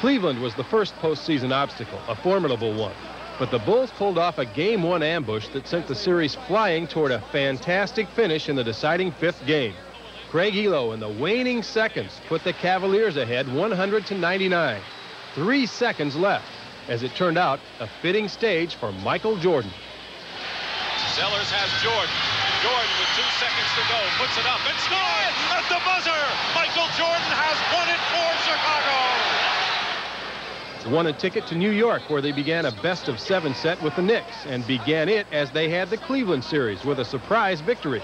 Cleveland was the first postseason obstacle, a formidable one. But the Bulls pulled off a game one ambush that sent the series flying toward a fantastic finish in the deciding fifth game. Craig Ehlo in the waning seconds put the Cavaliers ahead 100 to 99. Three seconds left. As it turned out, a fitting stage for Michael Jordan. Sellers has Jordan. Jordan with two seconds to go puts it up and scores at the buzzer. Michael Jordan has won it for Chicago. Won a ticket to New York where they began a best of seven set with the Knicks and began it as they had the Cleveland series with a surprise victory.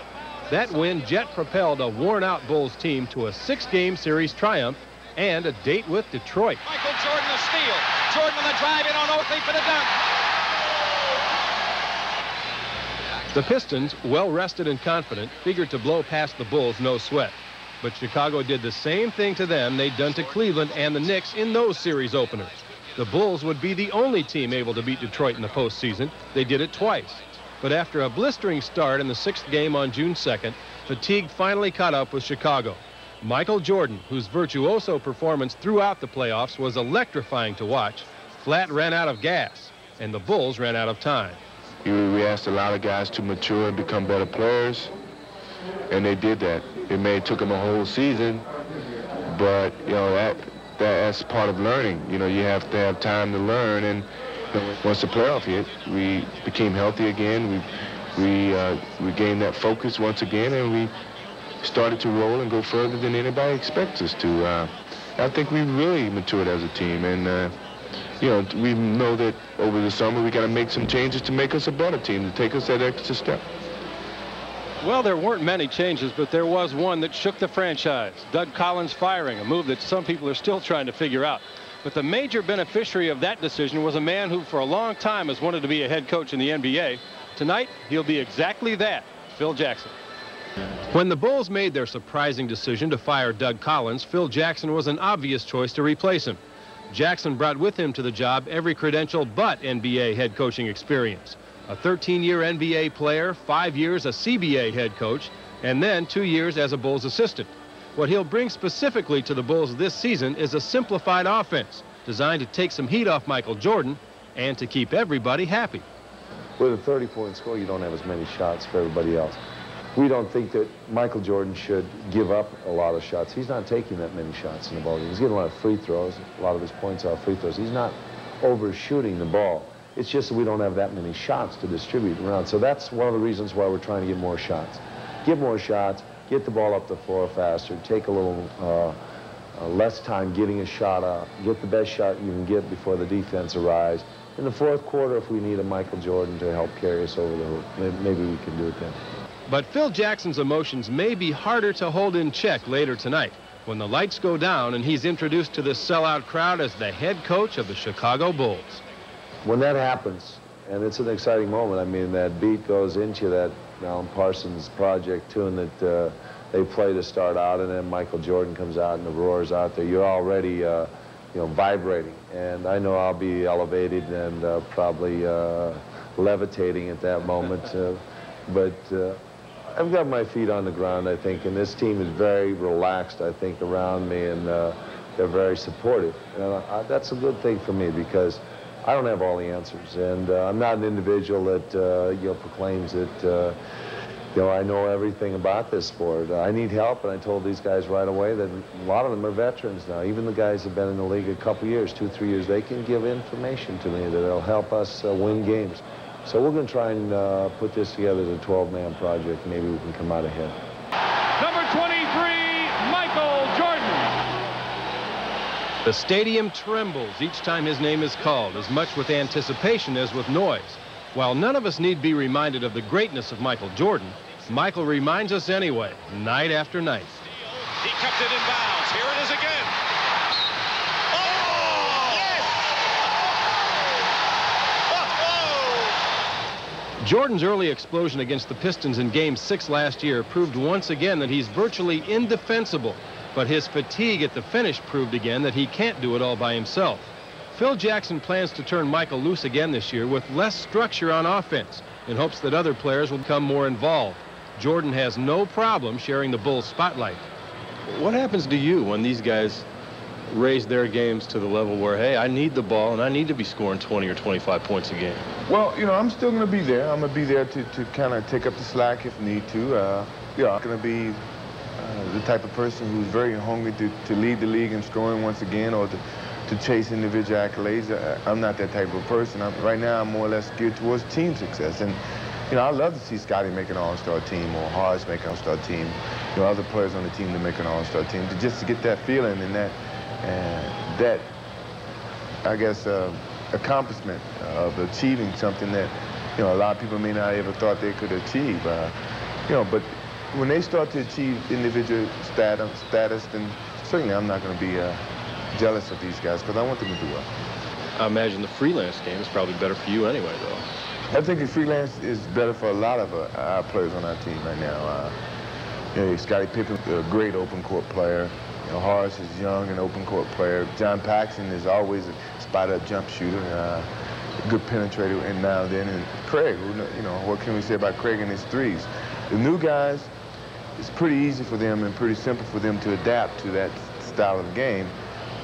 That win jet propelled a worn-out Bulls team to a six-game series triumph and a date with Detroit. Michael Jordan a steal. Jordan on the drive in on Oakley for the dunk. The Pistons, well rested and confident, figured to blow past the Bulls no sweat. But Chicago did the same thing to them they'd done to Cleveland and the Knicks in those series openers. The Bulls would be the only team able to beat Detroit in the postseason. They did it twice. But after a blistering start in the sixth game on June 2nd, fatigue finally caught up with Chicago. Michael Jordan, whose virtuoso performance throughout the playoffs was electrifying to watch, flat ran out of gas, and the Bulls ran out of time. We asked a lot of guys to mature and become better players, and they did that. It may have took them a whole season, but you know that, that that's part of learning. You know, you have to have time to learn, and once the playoff hit, we became healthy again. We we uh, regained that focus once again, and we started to roll and go further than anybody expects us to. Uh, I think we really matured as a team, and. Uh, you know, we know that over the summer we got to make some changes to make us a better team, to take us that extra step. Well, there weren't many changes, but there was one that shook the franchise. Doug Collins firing, a move that some people are still trying to figure out. But the major beneficiary of that decision was a man who for a long time has wanted to be a head coach in the NBA. Tonight, he'll be exactly that, Phil Jackson. When the Bulls made their surprising decision to fire Doug Collins, Phil Jackson was an obvious choice to replace him. Jackson brought with him to the job every credential but NBA head coaching experience. A 13-year NBA player, five years a CBA head coach, and then two years as a Bulls assistant. What he'll bring specifically to the Bulls this season is a simplified offense designed to take some heat off Michael Jordan and to keep everybody happy. With a 30-point score, you don't have as many shots for everybody else we don't think that Michael Jordan should give up a lot of shots. He's not taking that many shots in the ball game. He's getting a lot of free throws. A lot of his points are free throws. He's not overshooting the ball. It's just that we don't have that many shots to distribute around. So that's one of the reasons why we're trying to get more shots. Get more shots, get the ball up the floor faster, take a little uh, uh, less time getting a shot up, get the best shot you can get before the defense arrives. In the fourth quarter, if we need a Michael Jordan to help carry us over the hoop, maybe we can do it then. But Phil Jackson's emotions may be harder to hold in check later tonight when the lights go down and he's introduced to this sellout crowd as the head coach of the Chicago Bulls. When that happens, and it's an exciting moment, I mean, that beat goes into that Alan Parsons project tune that uh, they play to start out, and then Michael Jordan comes out and the roars out there. You're already, uh, you know, vibrating. And I know I'll be elevated and uh, probably uh, levitating at that moment. Uh, but uh, I've got my feet on the ground, I think, and this team is very relaxed, I think, around me, and they're very supportive. And that's a good thing for me because I don't have all the answers, and uh, I'm not an individual that uh, you know proclaims that uh, you know I know everything about this sport. I need help, and I told these guys right away that a lot of them are veterans now. Even the guys who've been in the league a couple years, two, three years, they can give information to me that'll help us uh, win games. So we're going to try and uh, put this together as a 12-man project. Maybe we can come out ahead. Number 23, Michael Jordan. The stadium trembles each time his name is called, as much with anticipation as with noise. While none of us need be reminded of the greatness of Michael Jordan, Michael reminds us anyway, night after night. He kept it in bounds. Here it is again. Oh! Jordan's early explosion against the Pistons in Game 6 last year proved once again that he's virtually indefensible. But his fatigue at the finish proved again that he can't do it all by himself. Phil Jackson plans to turn Michael loose again this year with less structure on offense in hopes that other players will become more involved. Jordan has no problem sharing the Bulls spotlight. What happens to you when these guys raise their games to the level where, hey, I need the ball and I need to be scoring 20 or 25 points a game? Well, you know, I'm still going to be there. I'm going to be there to, to kind of take up the slack if need to. Uh, yeah, I'm going to be the type of person who's very hungry to, to lead the league in scoring once again or to, to chase individual accolades. I, am not that type of person. I'm, right now, I'm more or less geared towards team success. And, you know, I love to see Scottie make an all-star team or Horace make an all-star team, you know, other players on the team to make an all-star team, to just to get that feeling and that, uh, that I guess, uh, accomplishment of achieving something that, you know, a lot of people may not ever thought they could achieve. Uh, you know, but when they start to achieve individual status, status then certainly I'm not going to be uh, jealous of these guys because I want them to do well. I imagine the freelance game is probably better for you anyway, though. I think the freelance is better for a lot of uh, our players on our team right now. Uh, you know, Scottie Pippen, a great open court player. You know, Horace is young and open court player. John Paxson is always a spot-up jump shooter, uh, good penetrator, and now then, and Craig, you know, what can we say about Craig and his threes? The new guys, it's pretty easy for them and pretty simple for them to adapt to that style of game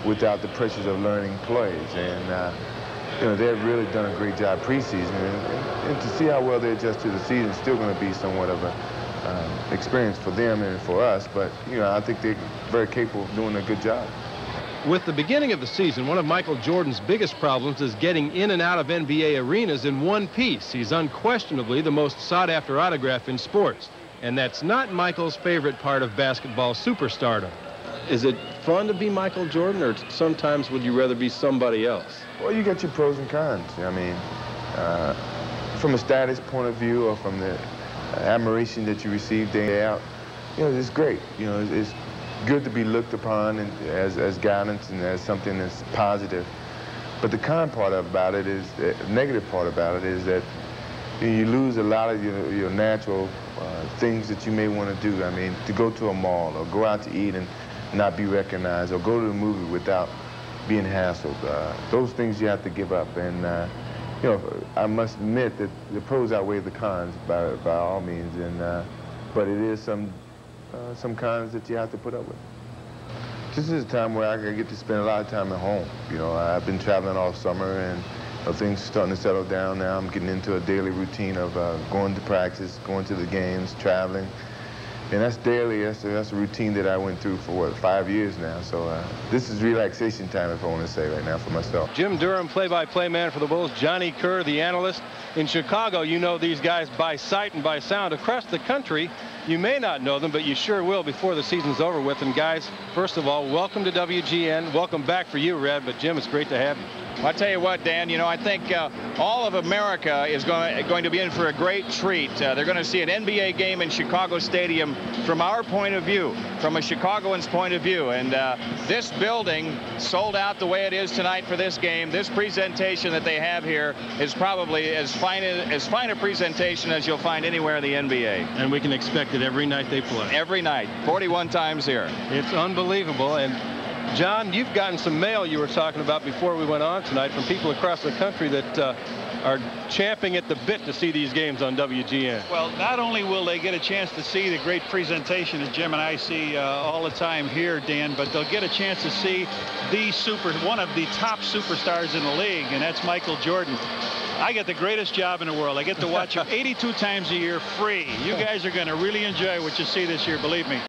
without the pressures of learning plays. And, uh, you know, they've really done a great job preseason. And, and, to see how well they adjust to the season is still going to be somewhat of an um, experience for them and for us. But, you know, I think they're very capable of doing a good job. With the beginning of the season, one of Michael Jordan's biggest problems is getting in and out of NBA arenas in one piece. He's unquestionably the most sought-after autograph in sports. And that's not Michael's favorite part of basketball superstardom. Is it fun to be Michael Jordan, or sometimes would you rather be somebody else? Well, you get your pros and cons. I mean, uh, from a status point of view or from the admiration that you receive day out, you know, it's great. You know, it's, it's good to be looked upon and as, as guidance and as something that's positive. But the con part about it is, the negative part about it is that you lose a lot of your, your natural uh, things that you may want to do. I mean, to go to a mall or go out to eat and not be recognized or go to the movie without being hassled. Uh, those things you have to give up. And, uh, you know, I must admit that the pros outweigh the cons by, by all means. And, uh, but it is some uh, some cons that you have to put up with. This is a time where I get to spend a lot of time at home. You know, I've been traveling all summer and things are starting to settle down now. I'm getting into a daily routine of uh, going to practice, going to the games, traveling. And that's daily. That's a, that's a routine that I went through for, what, five years now. So uh, this is relaxation time, if I want to say right now, for myself. Jim Durham, play-by-play -play man for the Bulls. Johnny Kerr, the analyst. In Chicago, you know these guys by sight and by sound. Across the country, you may not know them, but you sure will before the season's over with. And guys, first of all, welcome to WGN. Welcome back for you, Red. But Jim, it's great to have you. Well, I tell you what, Dan, you know, I think uh, all of America is going, going to be in for a great treat. Uh, they're going to see an NBA game in Chicago Stadium from our point of view, from a Chicagoan's point of view. And uh, this building sold out the way it is tonight for this game. This presentation that they have here is probably as fine, as fine a presentation as you'll find anywhere in the NBA. And we can expect it every night they play. Every night, 41 times here. It's unbelievable. And John, you've gotten some mail you were talking about before we went on tonight from people across the country that uh, are champing at the bit to see these games on WGN. Well, not only will they get a chance to see the great presentation that Jim and I see uh, all the time here, Dan, but they'll get a chance to see the super, one of the top superstars in the league, and that's Michael Jordan. I get the greatest job in the world. I get to watch him 82 times a year free. You guys are going to really enjoy what you see this year, believe me.